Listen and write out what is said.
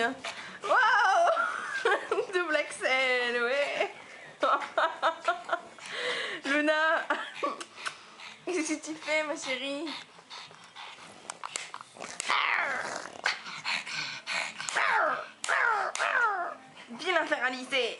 ma fille Waouh Double axel, ouais. Luna. Qu'est-ce que tu fais ma chérie? Bien internalisé